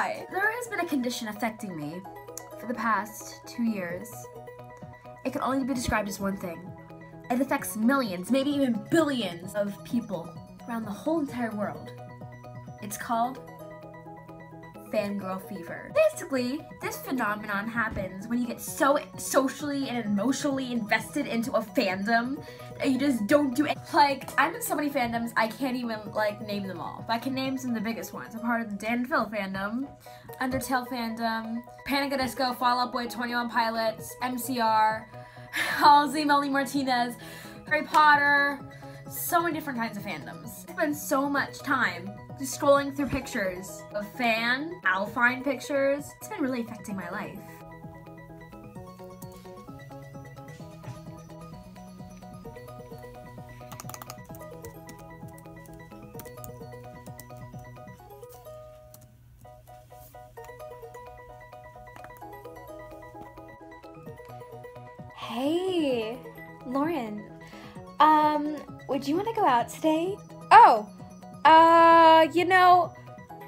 There has been a condition affecting me for the past two years. It can only be described as one thing. It affects millions, maybe even billions of people around the whole entire world. It's called fangirl fever. Basically, this phenomenon happens when you get so socially and emotionally invested into a fandom that you just don't do it. Like, I'm in so many fandoms, I can't even, like, name them all. But I can name some of the biggest ones. I'm part of the Dan Phil fandom, Undertale fandom, Panic! at Disco, Fall Out Boy, 21 Pilots, MCR, Halsey, Melanie Martinez, Harry Potter, so many different kinds of fandoms. I spend so much time just scrolling through pictures of fan, Alphine pictures. It's been really affecting my life. Hey, Lauren. Um, would you want to go out today? Oh, uh, you know,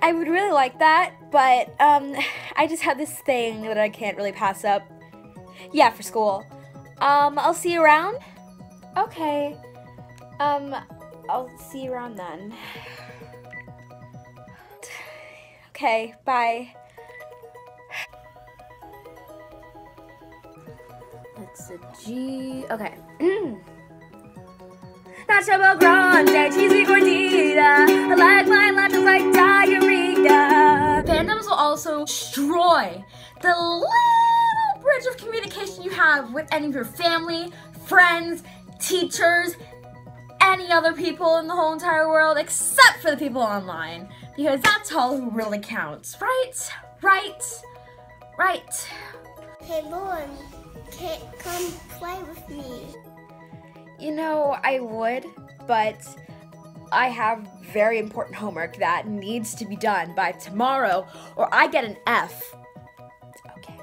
I would really like that, but um, I just have this thing that I can't really pass up. Yeah, for school. Um, I'll see you around. Okay. Um, I'll see you around then. Okay, bye. It's a G. Okay. Nacho Grande, cheesy gordita. I like my lunch like diarrhea. Fandoms will also destroy the little bridge of communication you have with any of your family, friends, teachers, any other people in the whole entire world except for the people online. Because that's all who really counts, right? Right? Right. Hey, Lauren, can come play with me. You know, I would, but I have very important homework that needs to be done by tomorrow, or I get an F. Okay.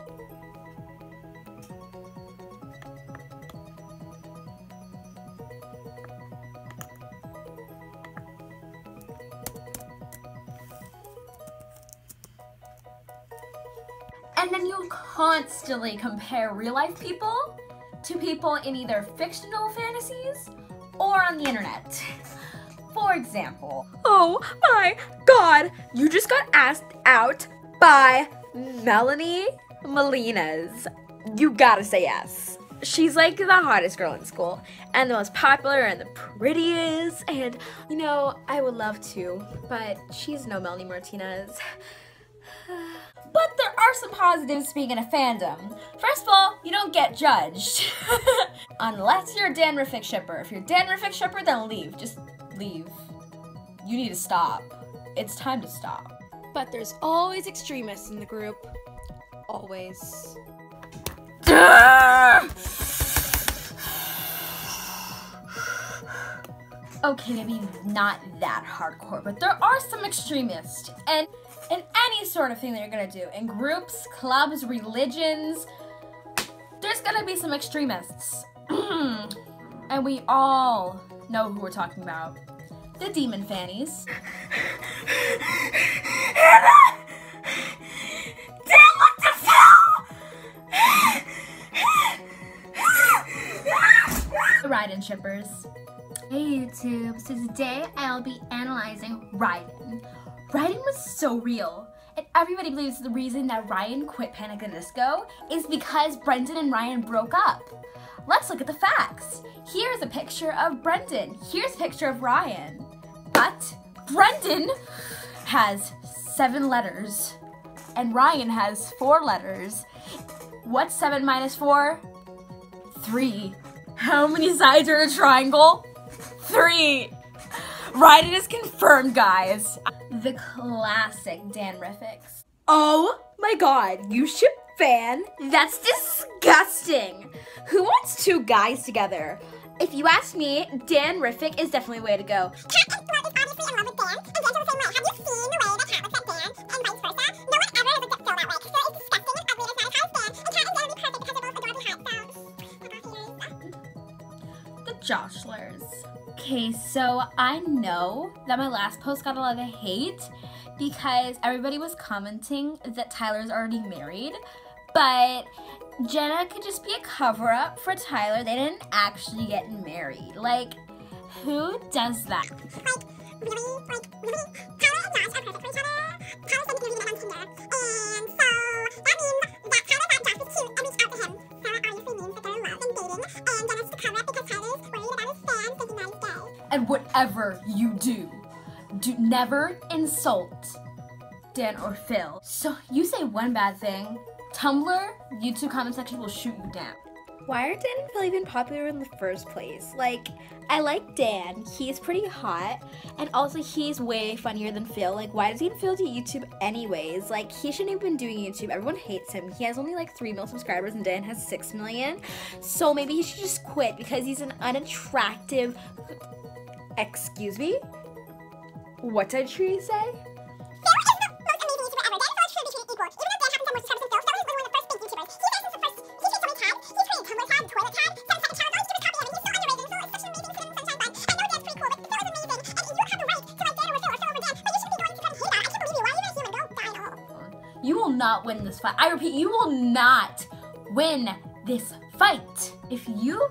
And then you constantly compare real life people to people in either fictional fantasies or on the internet. For example, Oh my god! You just got asked out by Melanie Molinas. You gotta say yes. She's like the hottest girl in school and the most popular and the prettiest. And you know, I would love to, but she's no Melanie Martinez. But there are some positives being in a fandom. First of all, you don't get judged. Unless you're a Dan Riffic shipper. If you're a Dan Riffic shipper, then leave. Just leave. You need to stop. It's time to stop. But there's always extremists in the group. Always. Okay, maybe not that hardcore, but there are some extremists. And in any sort of thing that you're gonna do, in groups, clubs, religions, there's gonna be some extremists. and we all know who we're talking about. The demon fannies. The Ryden shippers. Hey YouTube, so today I'll be analyzing Ryden. Ryden was so real, and everybody believes the reason that Ryan quit Panic! the Disco is because Brendon and Ryan broke up. Let's look at the facts. Here's a picture of Brendon. Here's a picture of Ryan. But Brendon has seven letters, and Ryan has four letters. What's seven minus four? Three. How many sides are in a triangle? Three. Ryden is confirmed, guys. The classic Dan Riffics. Oh my god, you ship Phan? That's disgusting. Who wants two guys together? If you ask me, Dan Riffic is definitely the way to go. Kat Okay, so I know that my last post got a lot of hate because everybody was commenting that Tyler's already married, but Jenna could just be a cover up for Tyler. They didn't actually get married. Like, who does that? really, like, really, Tyler and Josh are perfect for each other. Tyler And whatever you do, do never insult Dan or Phil. So you say one bad thing, Tumblr, YouTube comment section will shoot you down. Why are Dan and Phil even popular in the first place? Like, I like Dan. He's pretty hot. And also, he's way funnier than Phil. Like, why does he even Phil do YouTube anyways? Like, he shouldn't have been doing YouTube. Everyone hates him. He has only like 3 million subscribers and Dan has 6 million. So maybe he should just quit because he's an unattractive. Excuse me? What did she say? You will not win this fight. I repeat, you will not win this fight. If you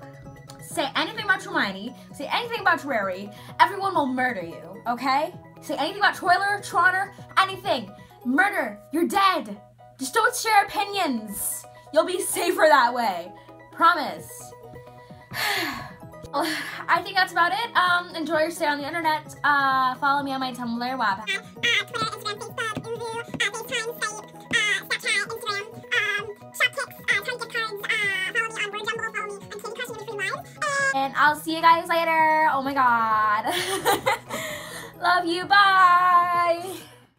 say anything about Hermione, say anything about Rary, everyone will murder you, okay? Say anything about Troyler, Tronnor, anything. Murder. You're dead. Just don't share opinions. You'll be safer that way. Promise. I think that's about it. Um, enjoy your stay on the internet. Uh, follow me on my Tumblr. And I'll see you guys later. Oh my god. Love you. Bye.